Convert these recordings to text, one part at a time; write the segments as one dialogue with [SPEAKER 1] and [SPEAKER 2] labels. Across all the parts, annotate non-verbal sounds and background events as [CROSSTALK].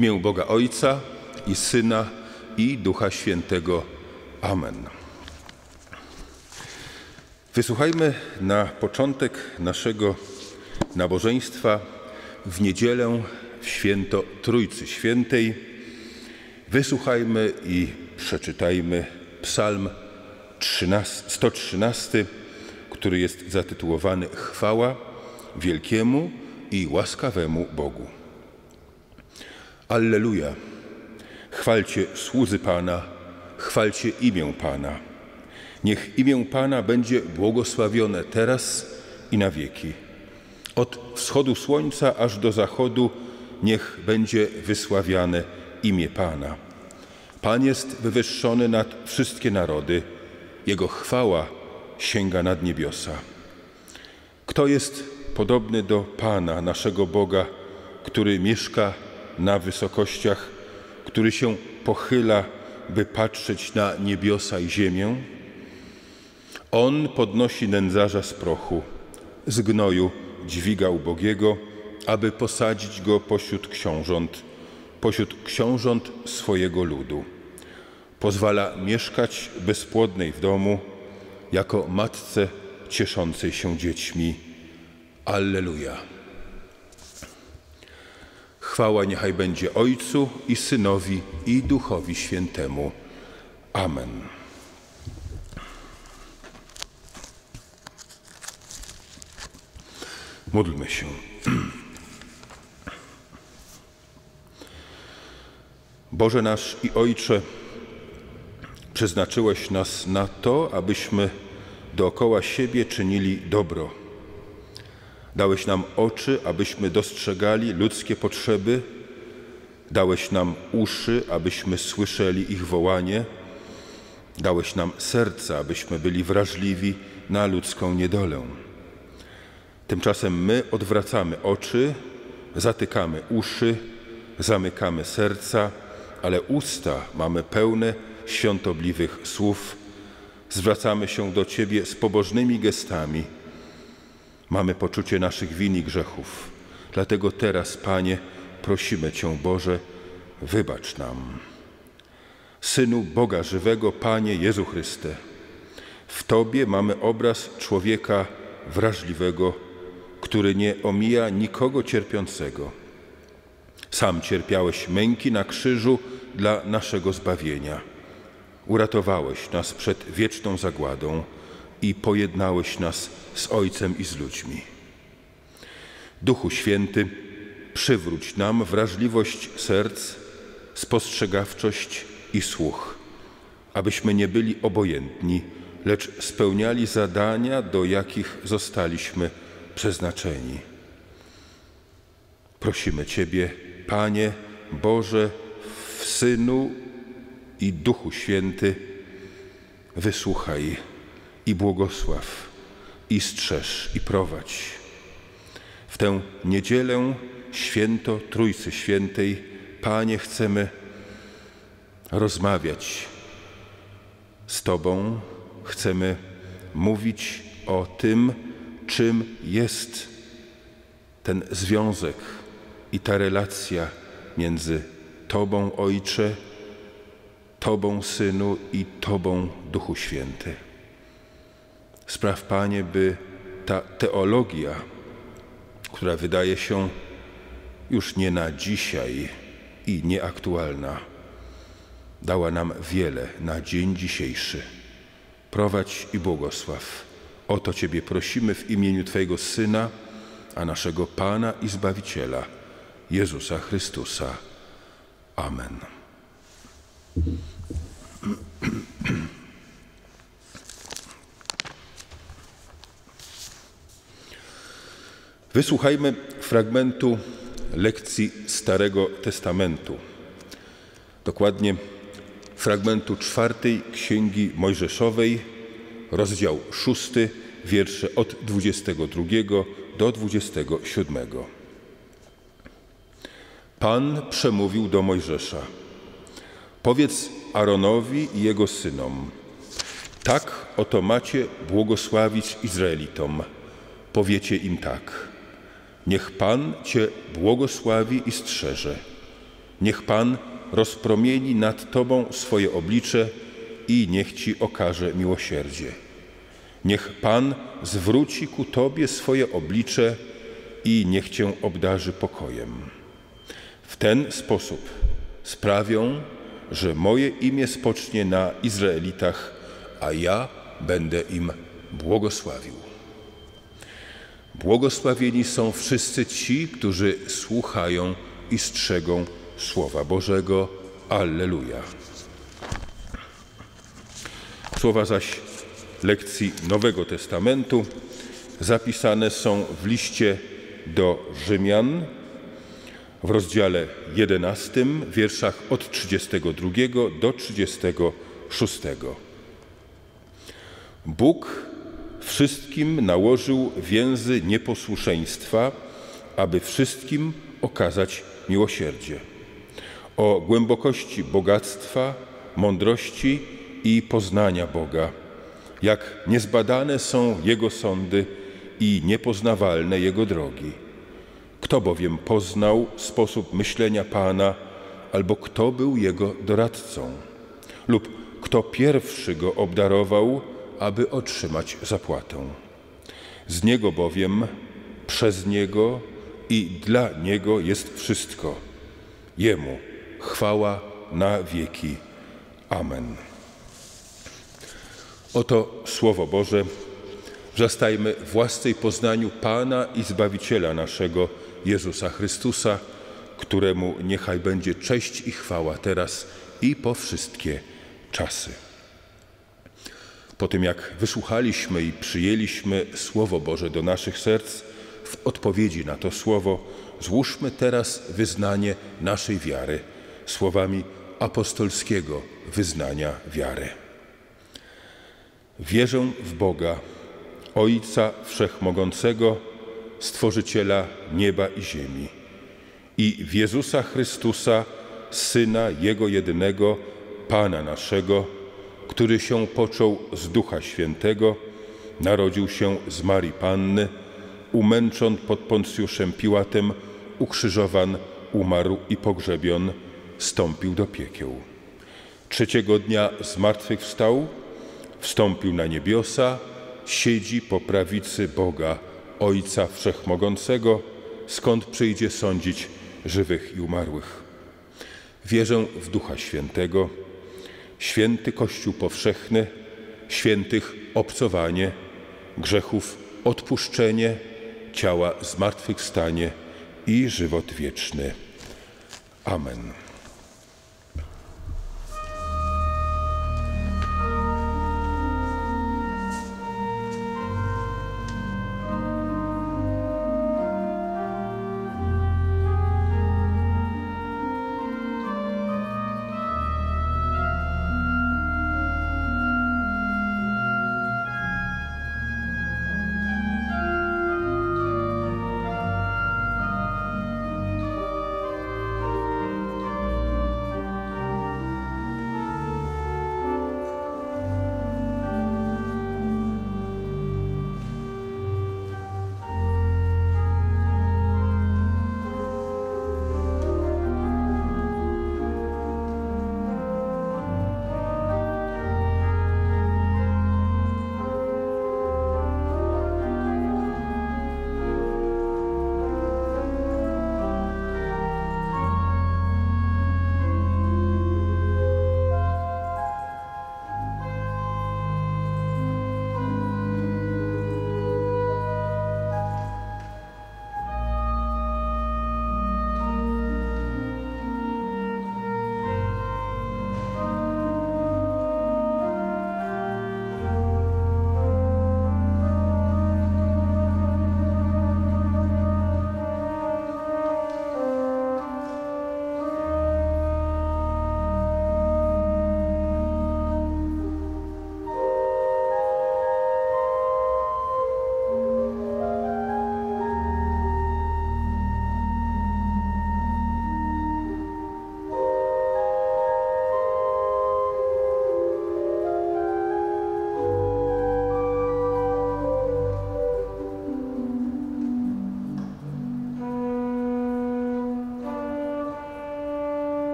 [SPEAKER 1] imię Boga Ojca i Syna i Ducha Świętego. Amen. Wysłuchajmy na początek naszego nabożeństwa w niedzielę w święto Trójcy Świętej. Wysłuchajmy i przeczytajmy Psalm 13, 113, który jest zatytułowany Chwała wielkiemu i łaskawemu Bogu. Alleluja! Chwalcie słudzy Pana, chwalcie imię Pana. Niech imię Pana będzie błogosławione teraz i na wieki. Od wschodu słońca aż do zachodu niech będzie wysławiane imię Pana. Pan jest wywyższony nad wszystkie narody, Jego chwała sięga nad niebiosa. Kto jest podobny do Pana, naszego Boga, który mieszka na wysokościach, który się pochyla, by patrzeć na niebiosa i ziemię? On podnosi nędzarza z prochu, z gnoju dźwiga ubogiego, aby posadzić go pośród książąt, pośród książąt swojego ludu. Pozwala mieszkać bezpłodnej w domu, jako matce cieszącej się dziećmi. Alleluja. Chwała niechaj będzie Ojcu i Synowi i Duchowi Świętemu. Amen. Módlmy się. [CLEARS THROAT] Boże nasz i Ojcze, przeznaczyłeś nas na to, abyśmy dookoła siebie czynili dobro. Dałeś nam oczy, abyśmy dostrzegali ludzkie potrzeby, dałeś nam uszy, abyśmy słyszeli ich wołanie, dałeś nam serca, abyśmy byli wrażliwi na ludzką niedolę. Tymczasem my odwracamy oczy, zatykamy uszy, zamykamy serca, ale usta mamy pełne świątobliwych słów. Zwracamy się do Ciebie z pobożnymi gestami. Mamy poczucie naszych win i grzechów. Dlatego teraz, Panie, prosimy Cię, Boże, wybacz nam. Synu Boga żywego, Panie Jezu Chryste, w Tobie mamy obraz człowieka wrażliwego, który nie omija nikogo cierpiącego. Sam cierpiałeś męki na krzyżu dla naszego zbawienia. Uratowałeś nas przed wieczną zagładą i pojednałeś nas z Ojcem i z ludźmi. Duchu Święty, przywróć nam wrażliwość serc, spostrzegawczość i słuch, abyśmy nie byli obojętni, lecz spełniali zadania, do jakich zostaliśmy przeznaczeni. Prosimy Ciebie, Panie Boże, w Synu i Duchu Święty, wysłuchaj i błogosław, i strzeż, i prowadź. W tę niedzielę, święto Trójcy Świętej, Panie, chcemy rozmawiać z Tobą, chcemy mówić o tym, czym jest ten związek i ta relacja między Tobą, Ojcze, Tobą, Synu i Tobą, Duchu Święty. Spraw, Panie, by ta teologia, która wydaje się już nie na dzisiaj i nieaktualna, dała nam wiele na dzień dzisiejszy. Prowadź i błogosław. O to Ciebie prosimy w imieniu Twojego Syna, a naszego Pana i Zbawiciela, Jezusa Chrystusa. Amen. Wysłuchajmy fragmentu lekcji Starego Testamentu. Dokładnie fragmentu czwartej Księgi Mojżeszowej, rozdział szósty, wiersze od 22 do 27. Pan przemówił do Mojżesza: Powiedz Aaronowi i jego synom: Tak oto macie błogosławić Izraelitom. Powiecie im tak: Niech Pan cię błogosławi i strzeże. Niech Pan rozpromieni nad Tobą swoje oblicze i niech Ci okaże miłosierdzie. Niech Pan zwróci ku Tobie swoje oblicze i niech Cię obdarzy pokojem. W ten sposób sprawią, że moje imię spocznie na Izraelitach, a ja będę im błogosławił. Błogosławieni są wszyscy ci, którzy słuchają i strzegą Słowa Bożego. Alleluja. Słowa zaś lekcji Nowego Testamentu zapisane są w liście do Rzymian w rozdziale 11, wierszach od 32 do 36. Bóg wszystkim nałożył więzy nieposłuszeństwa, aby wszystkim okazać miłosierdzie. O głębokości bogactwa, mądrości i poznania Boga, jak niezbadane są Jego sądy i niepoznawalne Jego drogi. Kto bowiem poznał sposób myślenia Pana, albo kto był Jego doradcą, lub kto pierwszy Go obdarował, aby otrzymać zapłatę. Z Niego bowiem, przez Niego i dla Niego jest wszystko. Jemu chwała na wieki. Amen. Oto Słowo Boże. Wzrastajmy w łasce i poznaniu Pana i Zbawiciela naszego, Jezusa Chrystusa, któremu niechaj będzie cześć i chwała teraz i po wszystkie czasy. Po tym jak wysłuchaliśmy i przyjęliśmy Słowo Boże do naszych serc, w odpowiedzi na to Słowo złóżmy teraz wyznanie naszej wiary słowami apostolskiego wyznania wiary. Wierzę w Boga, Ojca Wszechmogącego, Stworzyciela nieba i ziemi i w Jezusa Chrystusa, Syna Jego jedynego, Pana naszego, który się począł z Ducha Świętego, narodził się z Marii Panny, umęczon pod Poncjuszem Piłatem, ukrzyżowan, umarł i pogrzebion, stąpił do piekieł. Trzeciego dnia zmartwychwstał, wstąpił na niebiosa, siedzi po prawicy Boga, Ojca Wszechmogącego, skąd przyjdzie sądzić żywych i umarłych. Wierzę w Ducha Świętego, święty Kościół powszechny, świętych obcowanie, grzechów odpuszczenie, ciała zmartwychwstanie i żywot wieczny. Amen.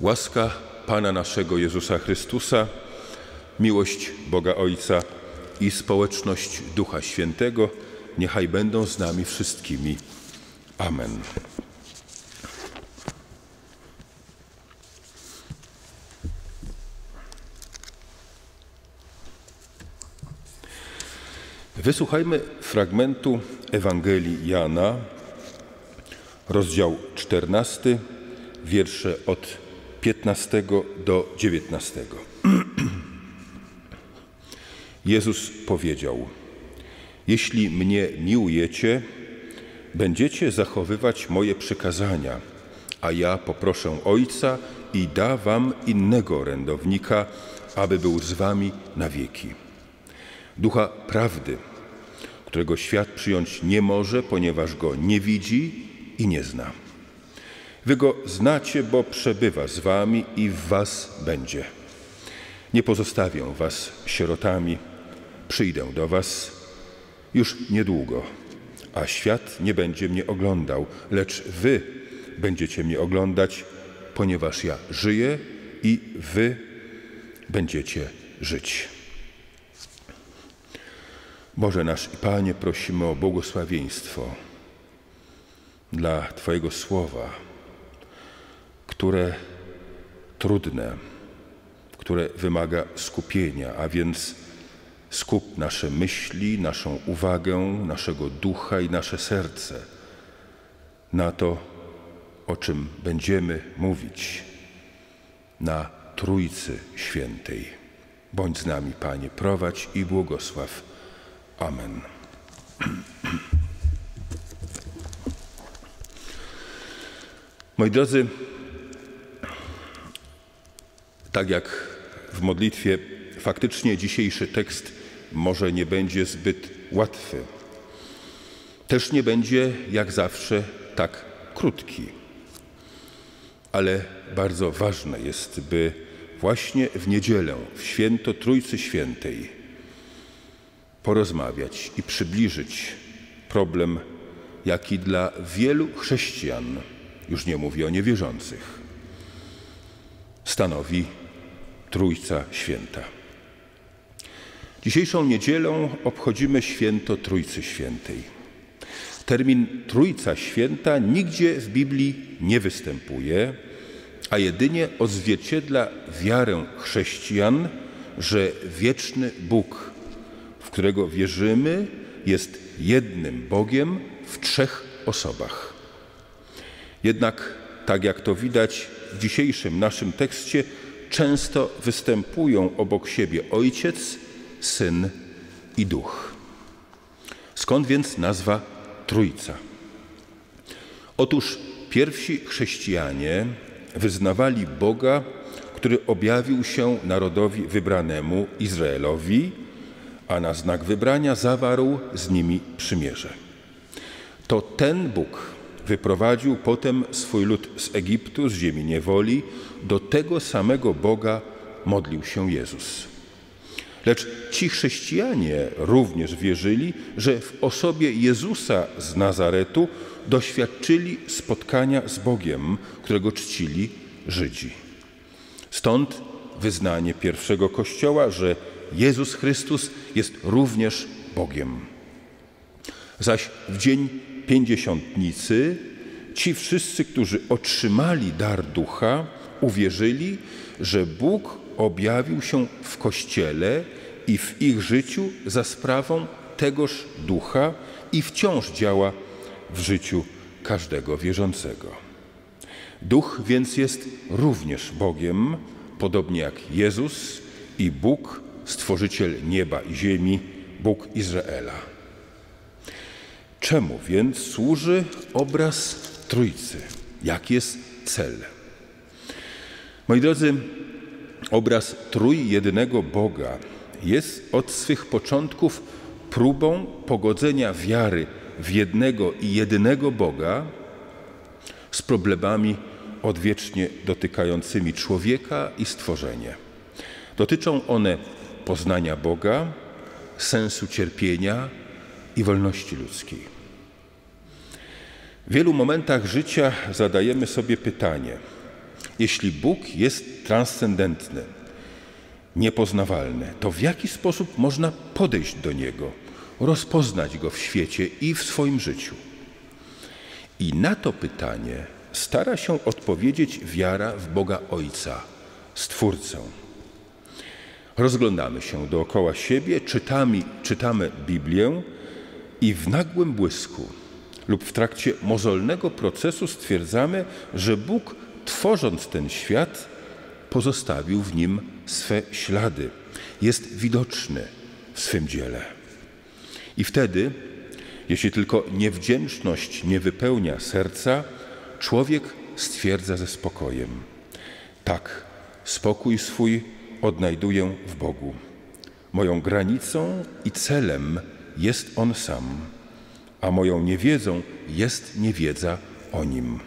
[SPEAKER 1] Łaska Pana naszego Jezusa Chrystusa, miłość Boga Ojca i społeczność Ducha Świętego niechaj będą z nami wszystkimi. Amen. Wysłuchajmy fragmentu Ewangelii Jana, rozdział 14, wiersze od 15 do 19. Jezus powiedział: Jeśli mnie miłujecie, będziecie zachowywać moje przykazania, a ja poproszę Ojca i da wam innego orędownika, aby był z wami na wieki. Ducha prawdy, którego świat przyjąć nie może, ponieważ go nie widzi i nie zna. Wy go znacie, bo przebywa z wami i w was będzie. Nie pozostawię was sierotami, przyjdę do was już niedługo, a świat nie będzie mnie oglądał, lecz wy będziecie mnie oglądać, ponieważ ja żyję i wy będziecie żyć. Boże nasz i Panie, prosimy o błogosławieństwo dla Twojego słowa, które trudne, które wymaga skupienia, a więc skup nasze myśli, naszą uwagę, naszego ducha i nasze serce na to, o czym będziemy mówić, na Trójcy Świętej. Bądź z nami, Panie, prowadź i błogosław. Amen. Moi drodzy, tak jak w modlitwie, faktycznie dzisiejszy tekst może nie będzie zbyt łatwy. Też nie będzie, jak zawsze, tak krótki. Ale bardzo ważne jest, by właśnie w niedzielę, w święto Trójcy Świętej, porozmawiać i przybliżyć problem, jaki dla wielu chrześcijan, już nie mówię o niewierzących, stanowi Trójca Święta. Dzisiejszą niedzielą obchodzimy święto Trójcy Świętej. Termin Trójca Święta nigdzie w Biblii nie występuje, a jedynie odzwierciedla wiarę chrześcijan, że wieczny Bóg, w którego wierzymy, jest jednym Bogiem w trzech osobach. Jednak, tak jak to widać w dzisiejszym naszym tekście, często występują obok siebie Ojciec, Syn i Duch. Skąd więc nazwa Trójca? Otóż pierwsi chrześcijanie wyznawali Boga, który objawił się narodowi wybranemu Izraelowi, a na znak wybrania zawarł z nimi przymierze. To ten Bóg wyprowadził potem swój lud z Egiptu, z ziemi niewoli, do tego samego Boga modlił się Jezus. Lecz ci chrześcijanie również wierzyli, że w osobie Jezusa z Nazaretu doświadczyli spotkania z Bogiem, którego czcili Żydzi. Stąd wyznanie pierwszego Kościoła, że Jezus Chrystus jest również Bogiem. Zaś w dzień pięćdziesiątnicy ci wszyscy, którzy otrzymali dar ducha, uwierzyli, że Bóg objawił się w Kościele i w ich życiu za sprawą tegoż ducha i wciąż działa w życiu każdego wierzącego. Duch więc jest również Bogiem, podobnie jak Jezus i Bóg, stworzyciel nieba i ziemi, Bóg Izraela. Czemu więc służy obraz Trójcy? Jaki jest cel? Moi drodzy, obraz trójjedynego Boga jest od swych początków próbą pogodzenia wiary w jednego i jedynego Boga z problemami odwiecznie dotykającymi człowieka i stworzenie. Dotyczą one poznania Boga, sensu cierpienia i wolności ludzkiej. W wielu momentach życia zadajemy sobie pytanie: Jeśli Bóg jest transcendentny, niepoznawalny, to w jaki sposób można podejść do Niego, rozpoznać Go w świecie i w swoim życiu? I na to pytanie stara się odpowiedzieć wiara w Boga Ojca, Stwórcę. Rozglądamy się dookoła siebie, czytamy, czytamy Biblię i w nagłym błysku lub w trakcie mozolnego procesu stwierdzamy, że Bóg, tworząc ten świat, pozostawił w nim swe ślady. Jest widoczny w swym dziele. I wtedy, jeśli tylko niewdzięczność nie wypełnia serca, człowiek stwierdza ze spokojem: Tak, spokój swój odnajduję w Bogu. Moją granicą i celem jest On sam, a moją niewiedzą jest niewiedza o Nim.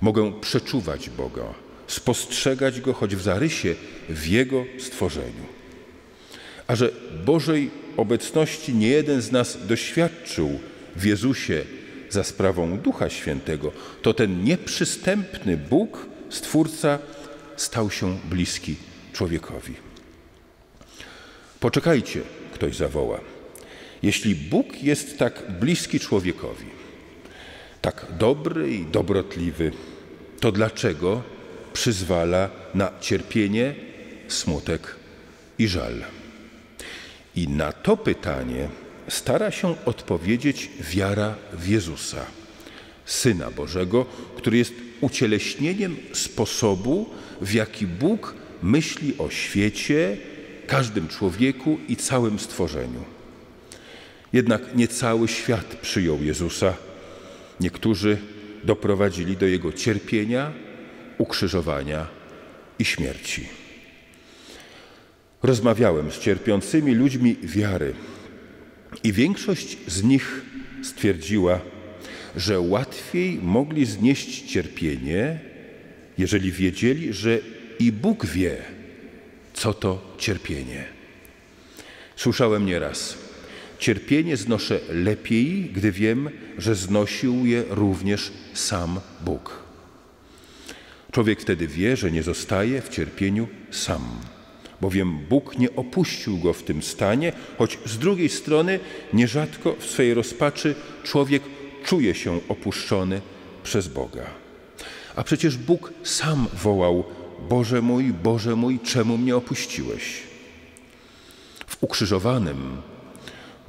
[SPEAKER 1] Mogę przeczuwać Boga, spostrzegać Go choć w zarysie w Jego stworzeniu. A że Bożej obecności nie jeden z nas doświadczył w Jezusie za sprawą Ducha Świętego, to ten nieprzystępny Bóg, Stwórca, stał się bliski człowiekowi. Poczekajcie, ktoś zawoła. Jeśli Bóg jest tak bliski człowiekowi, tak dobry i dobrotliwy, to dlaczego przyzwala na cierpienie, smutek i żal? I na to pytanie stara się odpowiedzieć wiara w Jezusa, Syna Bożego, który jest ucieleśnieniem sposobu, w jaki Bóg myśli o świecie, każdym człowieku i całym stworzeniu. Jednak nie cały świat przyjął Jezusa. Niektórzy doprowadzili do jego cierpienia, ukrzyżowania i śmierci. Rozmawiałem z cierpiącymi ludźmi wiary i większość z nich stwierdziła, że łatwiej mogli znieść cierpienie, jeżeli wiedzieli, że i Bóg wie, co to cierpienie. Słyszałem nieraz, cierpienie znoszę lepiej, gdy wiem, że znosił je również sam Bóg. Człowiek wtedy wie, że nie zostaje w cierpieniu sam, bowiem Bóg nie opuścił go w tym stanie, choć z drugiej strony nierzadko w swej rozpaczy człowiek czuje się opuszczony przez Boga. A przecież Bóg sam wołał Boże mój, Boże mój, czemu mnie opuściłeś? W ukrzyżowanym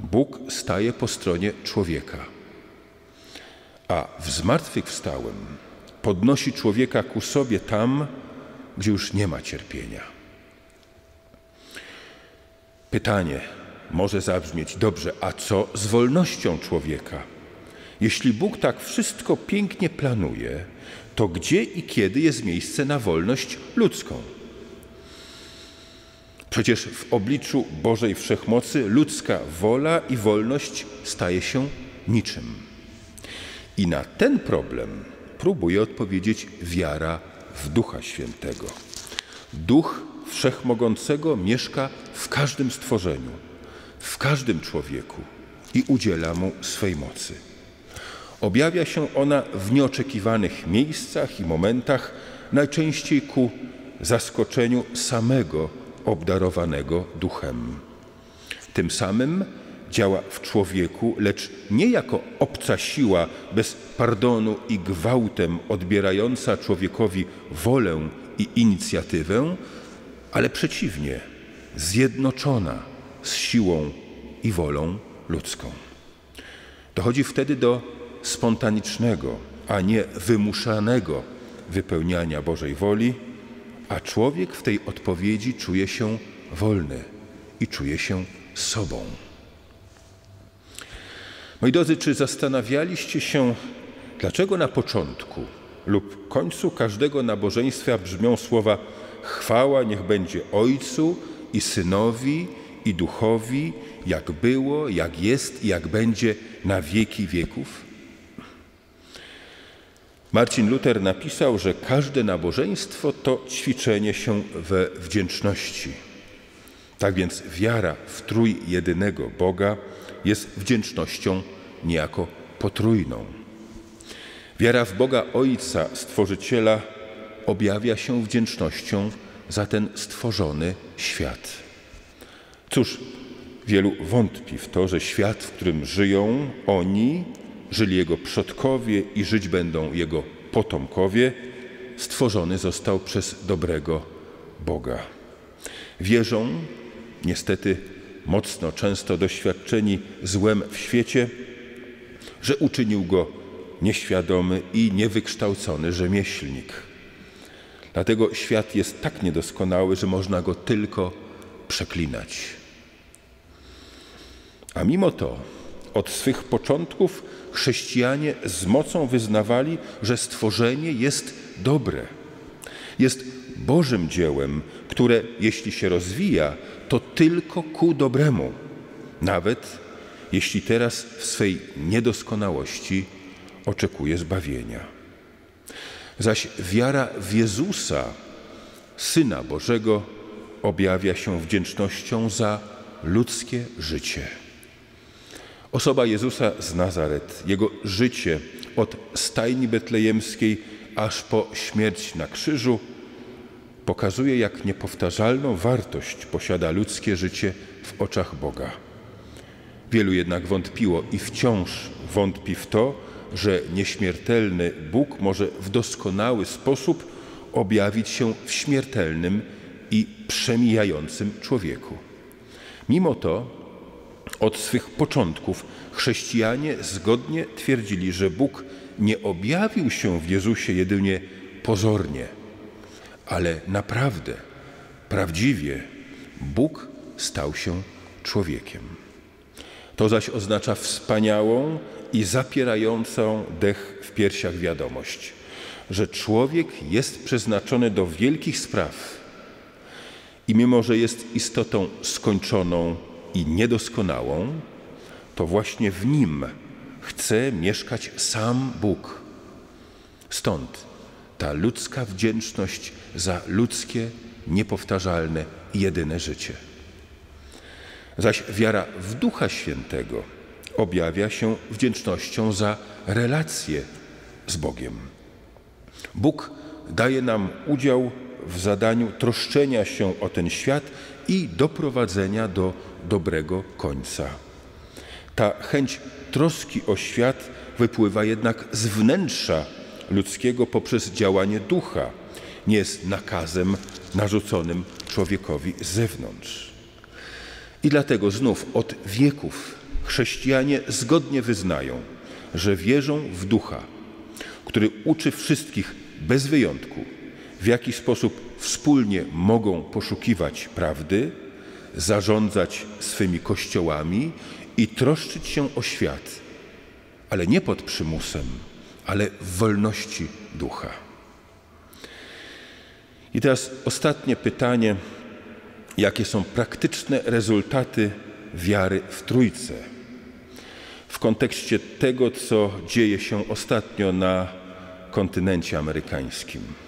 [SPEAKER 1] Bóg staje po stronie człowieka, a w zmartwychwstałym podnosi człowieka ku sobie tam, gdzie już nie ma cierpienia. Pytanie może zabrzmieć dobrze, a co z wolnością człowieka? Jeśli Bóg tak wszystko pięknie planuje, to gdzie i kiedy jest miejsce na wolność ludzką? Przecież w obliczu Bożej Wszechmocy ludzka wola i wolność staje się niczym. I na ten problem próbuje odpowiedzieć wiara w Ducha Świętego. Duch Wszechmogącego mieszka w każdym stworzeniu, w każdym człowieku i udziela mu swej mocy. Objawia się ona w nieoczekiwanych miejscach i momentach, najczęściej ku zaskoczeniu samego obdarowanego duchem. Tym samym działa w człowieku, lecz nie jako obca siła bez pardonu i gwałtem odbierająca człowiekowi wolę i inicjatywę, ale przeciwnie, zjednoczona z siłą i wolą ludzką. Dochodzi wtedy do spontanicznego, a nie wymuszanego wypełniania Bożej woli, a człowiek w tej odpowiedzi czuje się wolny i czuje się sobą. Moi drodzy, czy zastanawialiście się, dlaczego na początku lub końcu każdego nabożeństwa brzmią słowa chwała niech będzie Ojcu i Synowi i Duchowi, jak było, jak jest i jak będzie na wieki wieków? Marcin Luther napisał, że każde nabożeństwo to ćwiczenie się we wdzięczności. Tak więc wiara w trój jedynego Boga jest wdzięcznością niejako potrójną. Wiara w Boga Ojca, Stworzyciela, objawia się wdzięcznością za ten stworzony świat. Cóż, wielu wątpi w to, że świat, w którym żyją oni, żyli jego przodkowie i żyć będą jego potomkowie, stworzony został przez dobrego Boga. Wierzą, niestety mocno często doświadczeni złem w świecie, że uczynił go nieświadomy i niewykształcony rzemieślnik. Dlatego świat jest tak niedoskonały, że można go tylko przeklinać. A mimo to od swych początków chrześcijanie z mocą wyznawali, że stworzenie jest dobre. Jest Bożym dziełem, które jeśli się rozwija, to tylko ku dobremu, nawet jeśli teraz w swej niedoskonałości oczekuje zbawienia. Zaś wiara w Jezusa, Syna Bożego, objawia się wdzięcznością za ludzkie życie. Osoba Jezusa z Nazaret, jego życie od stajni betlejemskiej aż po śmierć na krzyżu pokazuje, jak niepowtarzalną wartość posiada ludzkie życie w oczach Boga. Wielu jednak wątpiło i wciąż wątpi w to, że nieśmiertelny Bóg może w doskonały sposób objawić się w śmiertelnym i przemijającym człowieku. Mimo to od swych początków chrześcijanie zgodnie twierdzili, że Bóg nie objawił się w Jezusie jedynie pozornie, ale naprawdę, prawdziwie Bóg stał się człowiekiem. To zaś oznacza wspaniałą i zapierającą dech w piersiach wiadomość, że człowiek jest przeznaczony do wielkich spraw i mimo, że jest istotą skończoną i niedoskonałą, to właśnie w nim chce mieszkać sam Bóg. Stąd ta ludzka wdzięczność za ludzkie, niepowtarzalne i jedyne życie. Zaś wiara w Ducha Świętego objawia się wdzięcznością za relacje z Bogiem. Bóg daje nam udział w zadaniu troszczenia się o ten świat i doprowadzenia do dobrego końca. Ta chęć troski o świat wypływa jednak z wnętrza ludzkiego poprzez działanie ducha, nie jest nakazem narzuconym człowiekowi z zewnątrz. I dlatego znów od wieków chrześcijanie zgodnie wyznają, że wierzą w ducha, który uczy wszystkich bez wyjątku, w jaki sposób wspólnie mogą poszukiwać prawdy, zarządzać swymi kościołami i troszczyć się o świat, ale nie pod przymusem, ale w wolności ducha. I teraz ostatnie pytanie: jakie są praktyczne rezultaty wiary w Trójcę? W kontekście tego, co dzieje się ostatnio na kontynencie amerykańskim.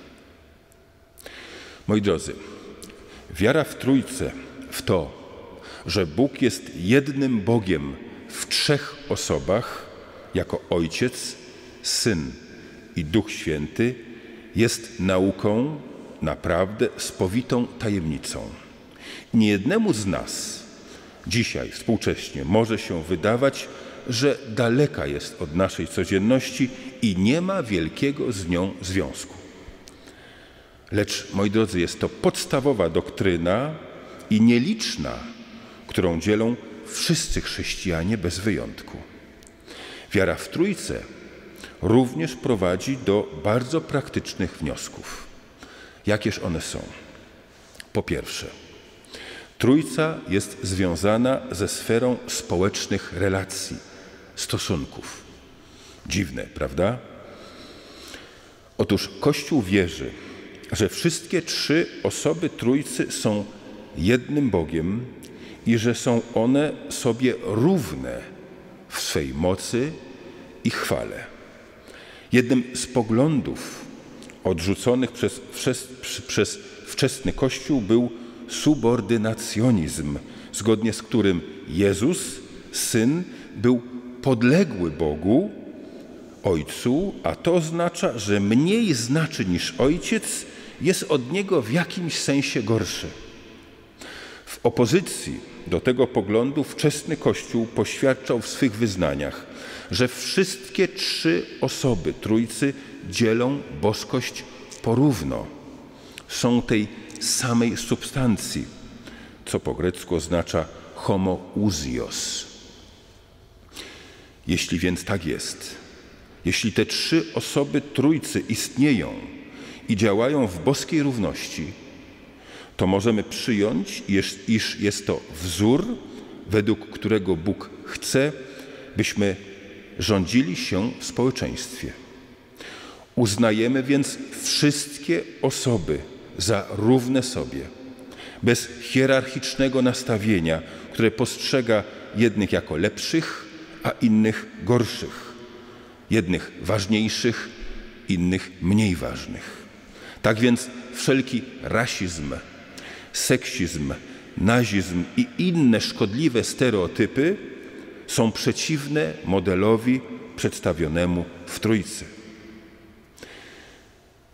[SPEAKER 1] Moi drodzy, wiara w Trójcę, w to, że Bóg jest jednym Bogiem w trzech osobach, jako Ojciec, Syn i Duch Święty, jest nauką naprawdę spowitą tajemnicą. Niejednemu z nas dzisiaj, współcześnie, może się wydawać, że daleka jest od naszej codzienności i nie ma wielkiego z nią związku. Lecz, moi drodzy, jest to podstawowa doktryna i nieliczna, którą dzielą wszyscy chrześcijanie bez wyjątku. Wiara w Trójcę również prowadzi do bardzo praktycznych wniosków. Jakież one są? Po pierwsze, Trójca jest związana ze sferą społecznych relacji, stosunków. Dziwne, prawda? Otóż Kościół wierzy, że wszystkie trzy osoby Trójcy są jednym Bogiem i że są one sobie równe w swej mocy i chwale. Jednym z poglądów odrzuconych przez, przez, przez wczesny Kościół był subordynacjonizm, zgodnie z którym Jezus, Syn, był podległy Bogu, Ojcu, a to oznacza, że mniej znaczy niż Ojciec jest od Niego w jakimś sensie gorszy. W opozycji do tego poglądu wczesny Kościół poświadczał w swych wyznaniach, że wszystkie trzy osoby Trójcy dzielą boskość porówno. Są tej samej substancji, co po grecku oznacza homoousios. Jeśli więc tak jest, jeśli te trzy osoby Trójcy istnieją i działają w boskiej równości, to możemy przyjąć, iż jest to wzór, według którego Bóg chce, byśmy rządzili się w społeczeństwie. Uznajemy więc wszystkie osoby za równe sobie, bez hierarchicznego nastawienia, które postrzega jednych jako lepszych, a innych gorszych, jednych ważniejszych, innych mniej ważnych. Tak więc wszelki rasizm, seksizm, nazizm i inne szkodliwe stereotypy są przeciwne modelowi przedstawionemu w Trójcy.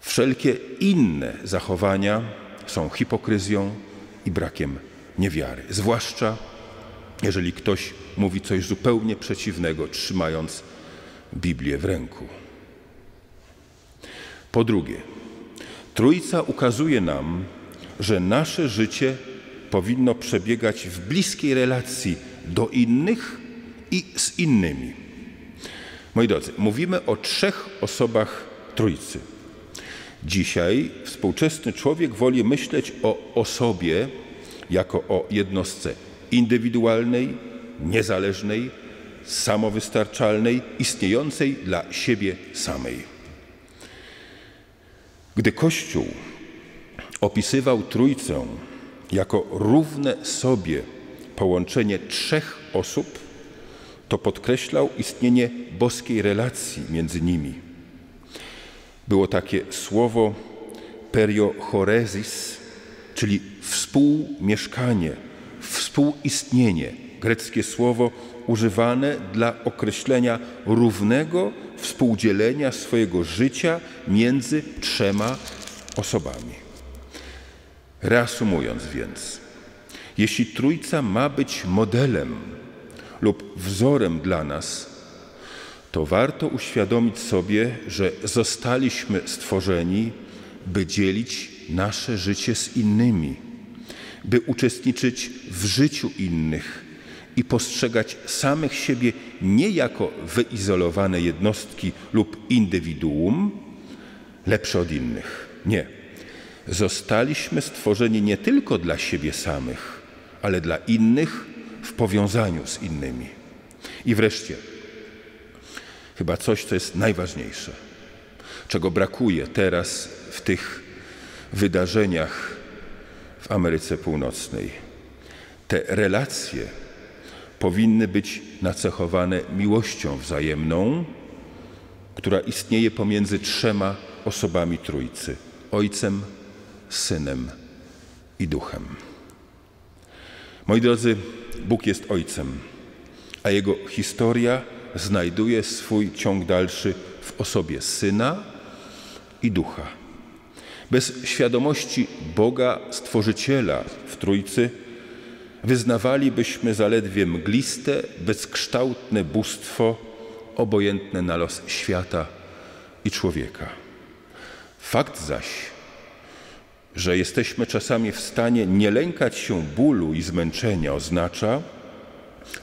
[SPEAKER 1] Wszelkie inne zachowania są hipokryzją i brakiem niewiary, zwłaszcza jeżeli ktoś mówi coś zupełnie przeciwnego, trzymając Biblię w ręku. Po drugie, Trójca ukazuje nam, że nasze życie powinno przebiegać w bliskiej relacji do innych i z innymi. Moi drodzy, mówimy o trzech osobach Trójcy. Dzisiaj współczesny człowiek woli myśleć o osobie jako o jednostce indywidualnej, niezależnej, samowystarczalnej, istniejącej dla siebie samej. Gdy Kościół opisywał Trójcę jako równe sobie połączenie trzech osób, to podkreślał istnienie boskiej relacji między nimi. Było takie słowo periochoresis, czyli współmieszkanie, współistnienie. Greckie słowo używane dla określenia równego współdzielenia swojego życia między trzema osobami. Reasumując więc, jeśli Trójca ma być modelem lub wzorem dla nas, to warto uświadomić sobie, że zostaliśmy stworzeni, by dzielić nasze życie z innymi, by uczestniczyć w życiu innych i postrzegać samych siebie nie jako wyizolowane jednostki lub indywiduum, lepsze od innych. Nie. Zostaliśmy stworzeni nie tylko dla siebie samych, ale dla innych w powiązaniu z innymi. I wreszcie, chyba coś, co jest najważniejsze, czego brakuje teraz w tych wydarzeniach w Ameryce Północnej. Te relacje powinny być nacechowane miłością wzajemną, która istnieje pomiędzy trzema osobami Trójcy Ojcem, Synem i Duchem. Moi drodzy, Bóg jest Ojcem, a Jego historia znajduje swój ciąg dalszy w osobie Syna i Ducha. Bez świadomości Boga Stworzyciela w Trójcy wyznawalibyśmy zaledwie mgliste, bezkształtne bóstwo, obojętne na los świata i człowieka. Fakt zaś, że jesteśmy czasami w stanie nie lękać się bólu i zmęczenia, oznacza,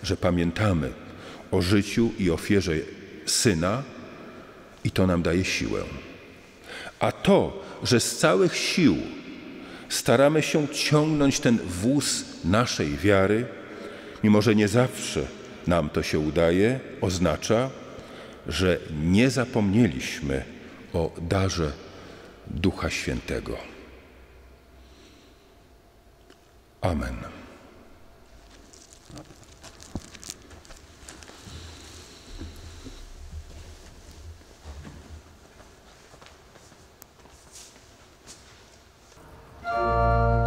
[SPEAKER 1] że pamiętamy o życiu i ofierze syna i to nam daje siłę. A to, że z całych sił staramy się ciągnąć ten wóz naszej wiary, mimo że nie zawsze nam to się udaje, oznacza, że nie zapomnieliśmy o darze Ducha Świętego. Amen. Música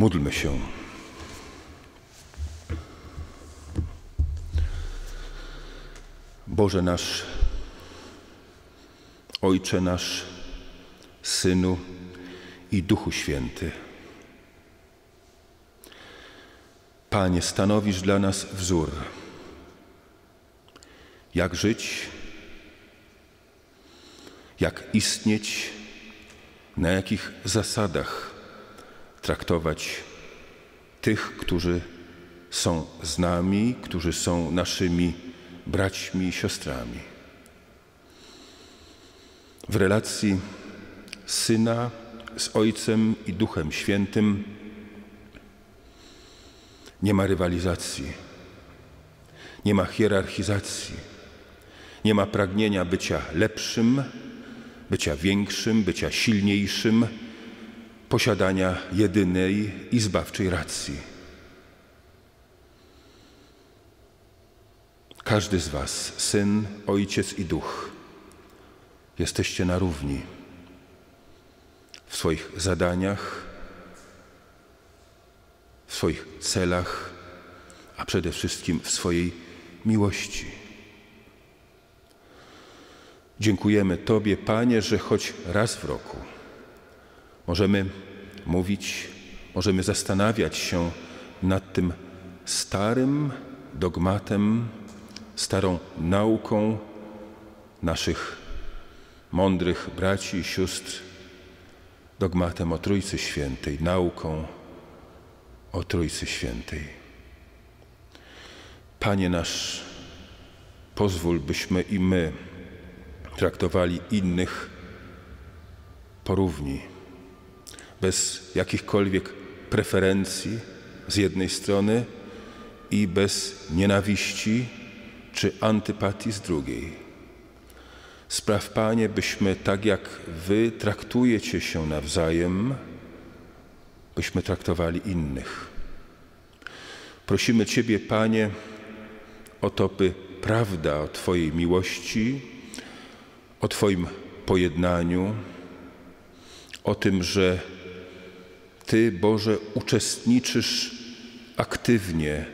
[SPEAKER 1] Módlmy się. Boże nasz, Ojcze nasz, Synu i Duchu Święty. Panie, stanowisz dla nas wzór. Jak żyć, jak istnieć, na jakich zasadach traktować tych, którzy są z nami, którzy są naszymi braćmi i siostrami. W relacji Syna z Ojcem i Duchem Świętym nie ma rywalizacji, nie ma hierarchizacji, nie ma pragnienia bycia lepszym, bycia większym, bycia silniejszym, posiadania jedynej i zbawczej racji. Każdy z Was, syn, ojciec i duch, jesteście na równi w swoich zadaniach, w swoich celach, a przede wszystkim w swojej miłości. Dziękujemy Tobie, Panie, że choć raz w roku możemy mówić, możemy zastanawiać się nad tym starym dogmatem, starą nauką naszych mądrych braci i sióstr, dogmatem o Trójcy Świętej, nauką o Trójcy Świętej. Panie nasz, pozwól, byśmy i my traktowali innych porówni, bez jakichkolwiek preferencji z jednej strony i bez nienawiści czy antypatii z drugiej. Spraw, Panie, byśmy tak jak Wy traktujecie się nawzajem, byśmy traktowali innych. Prosimy Ciebie, Panie, o to, by prawda o Twojej miłości, o Twoim pojednaniu, o tym, że Ty, Boże, uczestniczysz aktywnie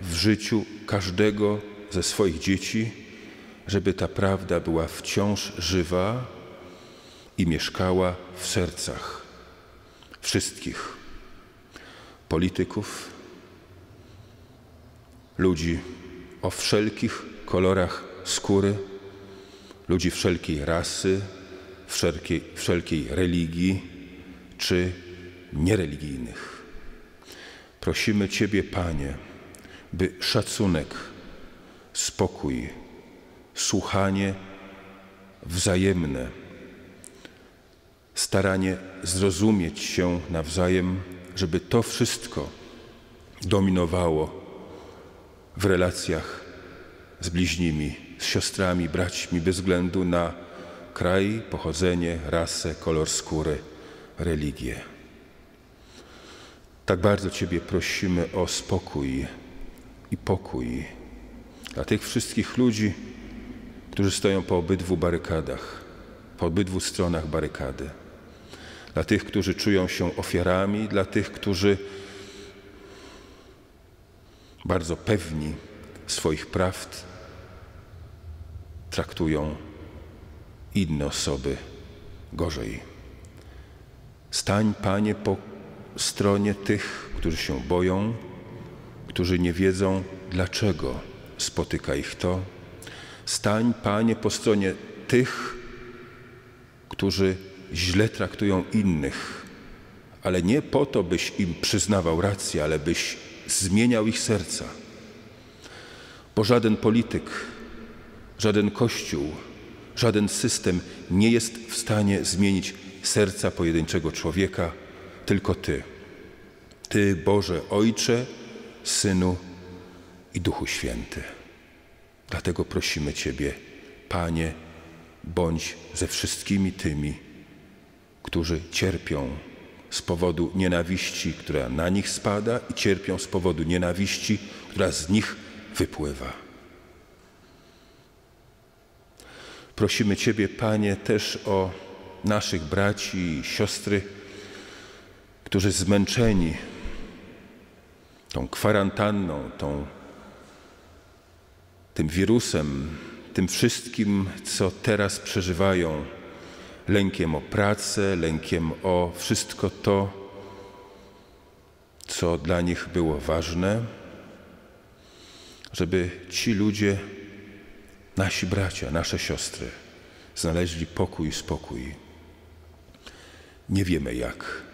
[SPEAKER 1] w życiu każdego ze swoich dzieci, żeby ta prawda była wciąż żywa i mieszkała w sercach wszystkich polityków, ludzi o wszelkich kolorach skóry, ludzi wszelkiej rasy, wszelkiej, wszelkiej religii czy niereligijnych. Prosimy Ciebie, Panie, by szacunek, spokój, słuchanie wzajemne, staranie zrozumieć się nawzajem, żeby to wszystko dominowało w relacjach z bliźnimi, z siostrami, braćmi, bez względu na kraj, pochodzenie, rasę, kolor skóry, religię. Tak bardzo Ciebie prosimy o spokój i pokój dla tych wszystkich ludzi, którzy stoją po obydwu barykadach, po obydwu stronach barykady. Dla tych, którzy czują się ofiarami, dla tych, którzy bardzo pewni swoich prawd traktują inne osoby gorzej. Stań, Panie, po stronie tych, którzy się boją, którzy nie wiedzą, dlaczego spotyka ich to. Stań, Panie, po stronie tych, którzy źle traktują innych, ale nie po to, byś im przyznawał rację, ale byś zmieniał ich serca. Bo żaden polityk, żaden kościół, żaden system nie jest w stanie zmienić serca pojedynczego człowieka, tylko Ty. Ty, Boże Ojcze, Synu i Duchu Święty. Dlatego prosimy Ciebie, Panie, bądź ze wszystkimi tymi, którzy cierpią z powodu nienawiści, która na nich spada i cierpią z powodu nienawiści, która z nich wypływa. Prosimy Ciebie, Panie, też o naszych braci i siostry, którzy zmęczeni tą kwarantanną, tą, tym wirusem, tym wszystkim, co teraz przeżywają, lękiem o pracę, lękiem o wszystko to, co dla nich było ważne, żeby ci ludzie, nasi bracia, nasze siostry, znaleźli pokój spokój. Nie wiemy jak,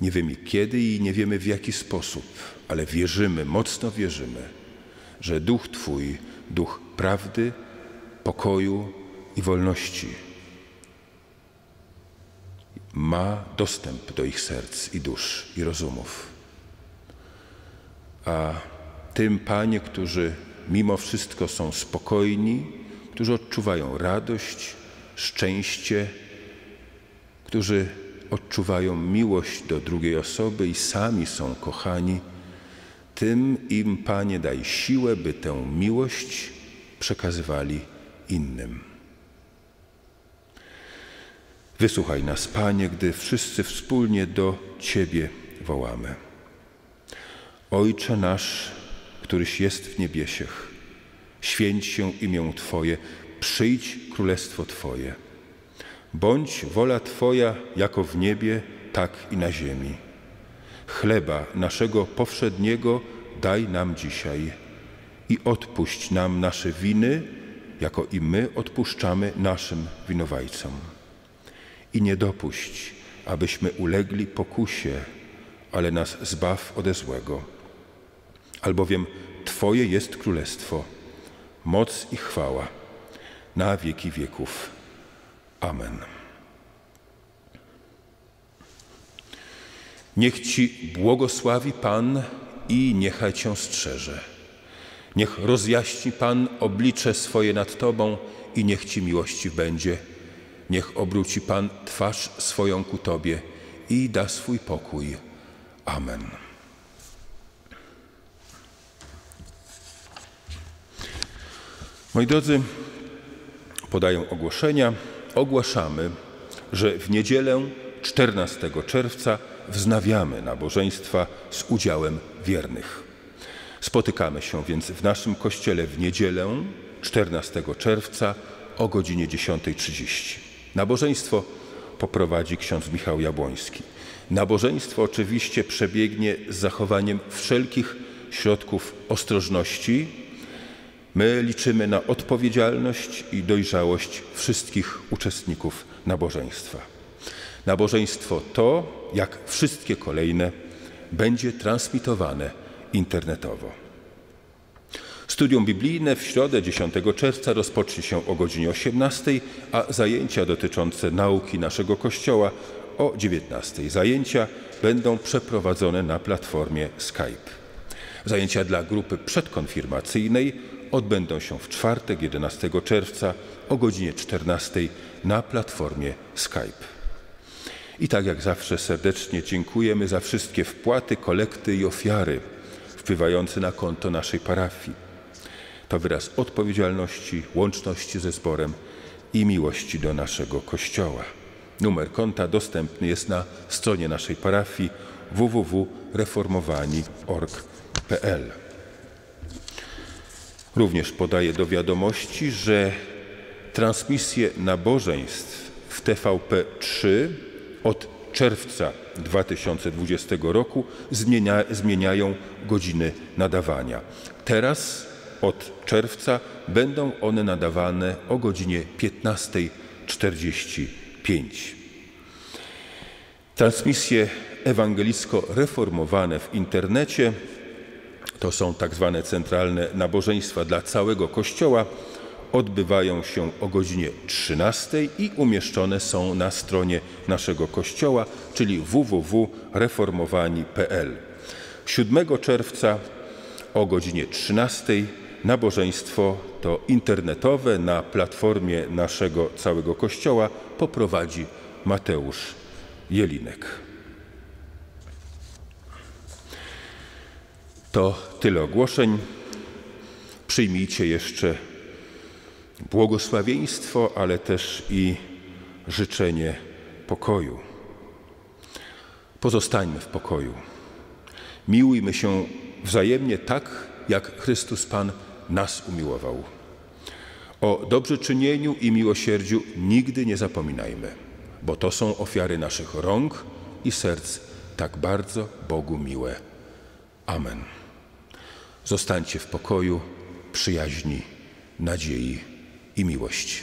[SPEAKER 1] nie wiemy kiedy i nie wiemy w jaki sposób, ale wierzymy, mocno wierzymy, że Duch Twój, Duch prawdy, pokoju i wolności ma dostęp do ich serc i dusz i rozumów. A tym, Panie, którzy mimo wszystko są spokojni, którzy odczuwają radość, szczęście, którzy odczuwają miłość do drugiej osoby i sami są kochani, tym im, Panie, daj siłę, by tę miłość przekazywali innym. Wysłuchaj nas, Panie, gdy wszyscy wspólnie do Ciebie wołamy. Ojcze nasz, któryś jest w niebiesiech, święć się imię Twoje, przyjdź królestwo Twoje. Bądź wola Twoja jako w niebie, tak i na ziemi. Chleba naszego powszedniego daj nam dzisiaj i odpuść nam nasze winy, jako i my odpuszczamy naszym winowajcom. I nie dopuść, abyśmy ulegli pokusie, ale nas zbaw ode złego. Albowiem Twoje jest królestwo, moc i chwała na wieki wieków. Amen. Niech Ci błogosławi Pan i niechaj Cię strzeże. Niech rozjaśni Pan oblicze swoje nad Tobą i niech Ci miłości będzie. Niech obróci Pan twarz swoją ku Tobie i da swój pokój. Amen. Moi drodzy, podają ogłoszenia. Ogłaszamy, że w niedzielę 14 czerwca wznawiamy nabożeństwa z udziałem wiernych. Spotykamy się więc w naszym kościele w niedzielę 14 czerwca o godzinie 10.30. Nabożeństwo poprowadzi ksiądz Michał Jabłoński. Nabożeństwo oczywiście przebiegnie z zachowaniem wszelkich środków ostrożności. My liczymy na odpowiedzialność i dojrzałość wszystkich uczestników nabożeństwa. Nabożeństwo to, jak wszystkie kolejne, będzie transmitowane internetowo. Studium biblijne w środę 10 czerwca rozpocznie się o godzinie 18, a zajęcia dotyczące nauki naszego Kościoła o 19. Zajęcia będą przeprowadzone na platformie Skype. Zajęcia dla grupy przedkonfirmacyjnej odbędą się w czwartek 11 czerwca o godzinie 14 na platformie Skype. I tak jak zawsze serdecznie dziękujemy za wszystkie wpłaty, kolekty i ofiary wpływające na konto naszej parafii. To wyraz odpowiedzialności, łączności ze zborem i miłości do naszego Kościoła. Numer konta dostępny jest na stronie naszej parafii www.reformowani.org.pl. Również podaję do wiadomości, że transmisje nabożeństw w TVP3 od czerwca 2020 roku zmienia, zmieniają godziny nadawania. Teraz od czerwca będą one nadawane o godzinie 15.45. Transmisje ewangelicko-reformowane w internecie to są tak zwane centralne nabożeństwa dla całego Kościoła odbywają się o godzinie 13 i umieszczone są na stronie naszego kościoła, czyli www.reformowani.pl. 7 czerwca o godzinie 13 nabożeństwo to internetowe na platformie naszego całego kościoła poprowadzi Mateusz Jelinek. To tyle ogłoszeń. Przyjmijcie jeszcze błogosławieństwo, ale też i życzenie pokoju. Pozostańmy w pokoju. Miłujmy się wzajemnie tak, jak Chrystus Pan nas umiłował. O dobrzeczynieniu i miłosierdziu nigdy nie zapominajmy, bo to są ofiary naszych rąk i serc tak bardzo Bogu miłe. Amen. Zostańcie w pokoju, przyjaźni, nadziei i miłości.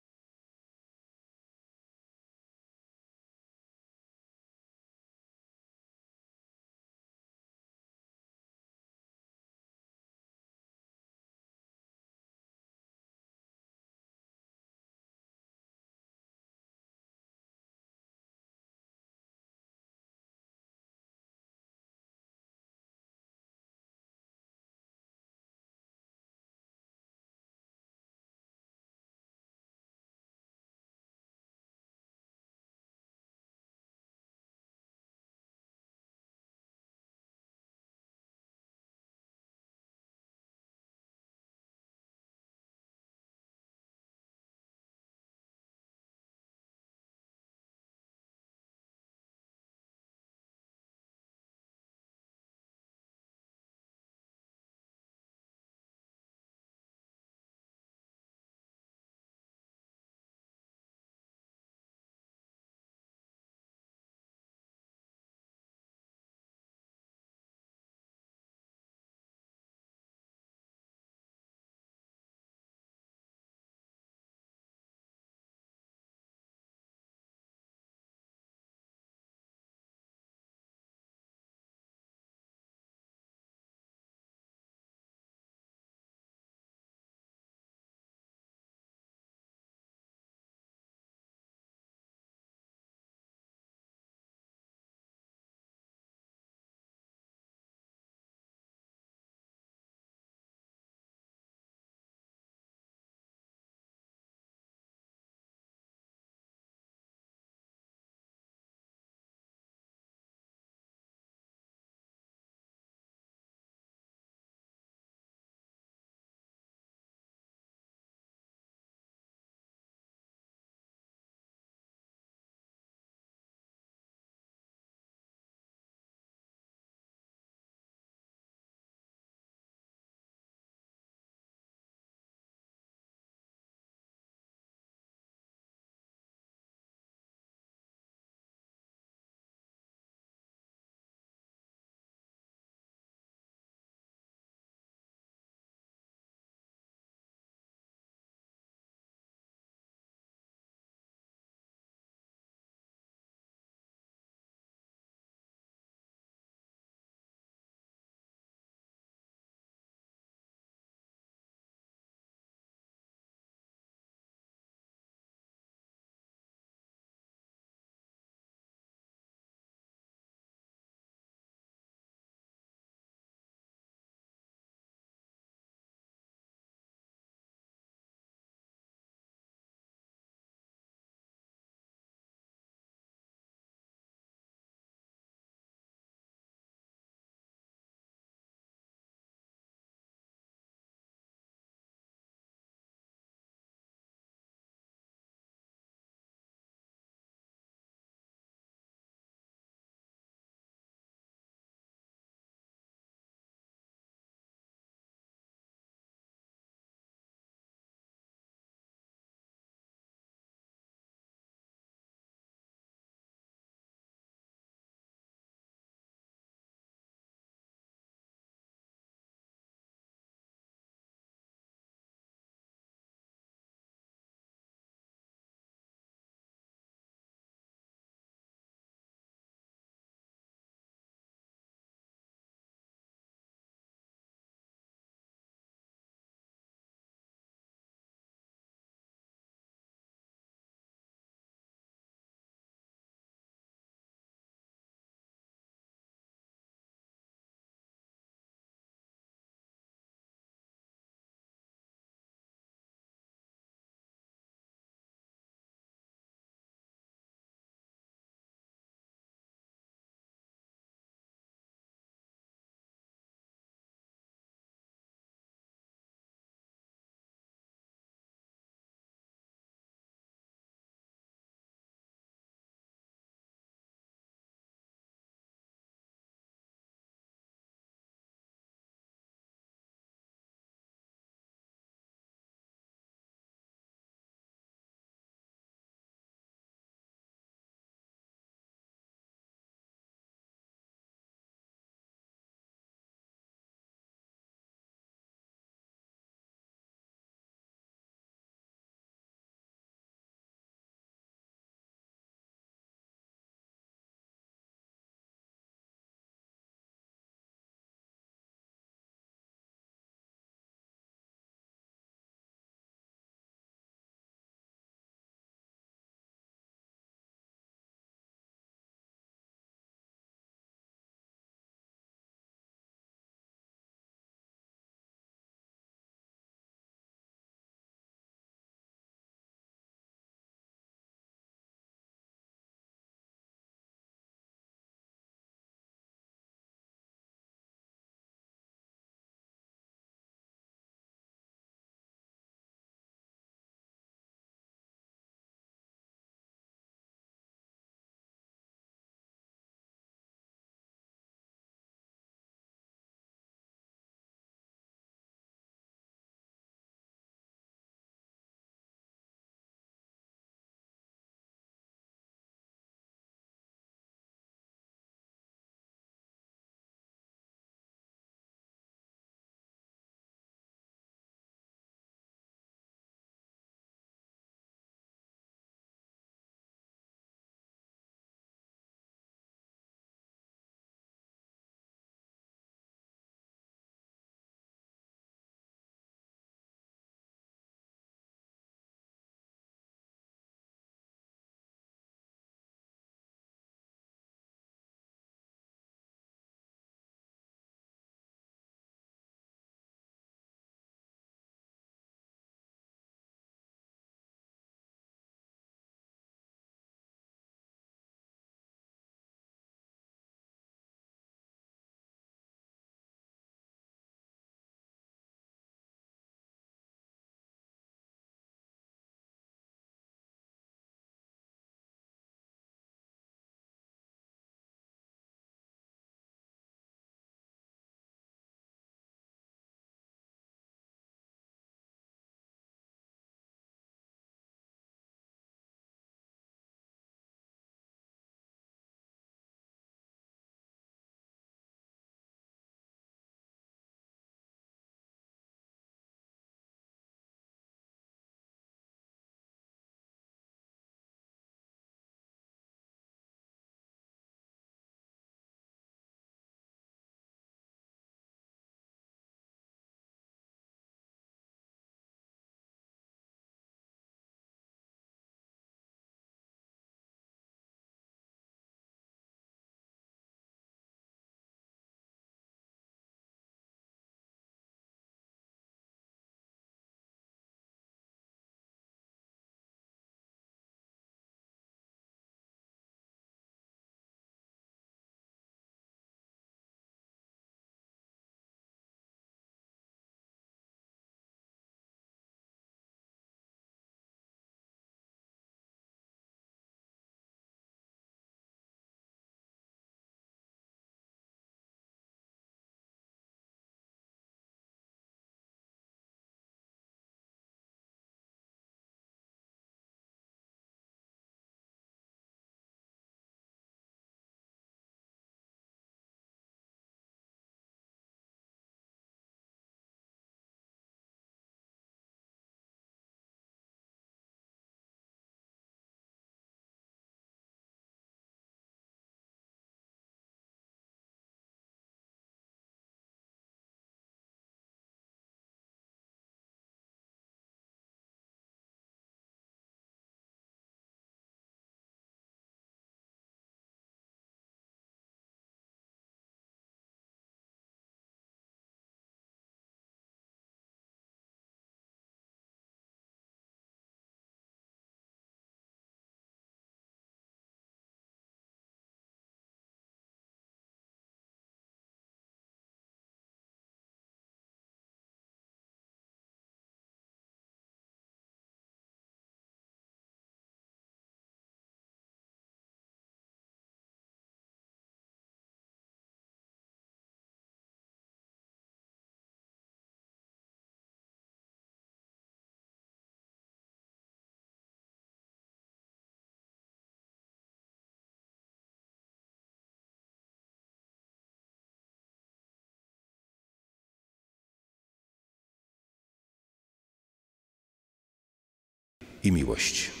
[SPEAKER 1] I miłość.